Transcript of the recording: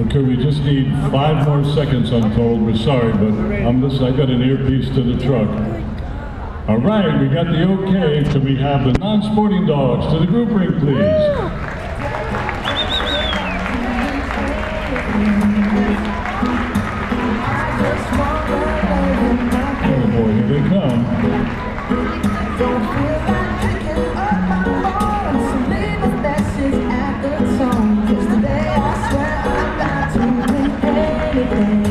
Okay, we just need five more seconds, I'm told. We're sorry, but I'm just, I got an earpiece to the truck. All right, we got the okay. Can we have the non-sporting dogs to the group ring, please? Thank.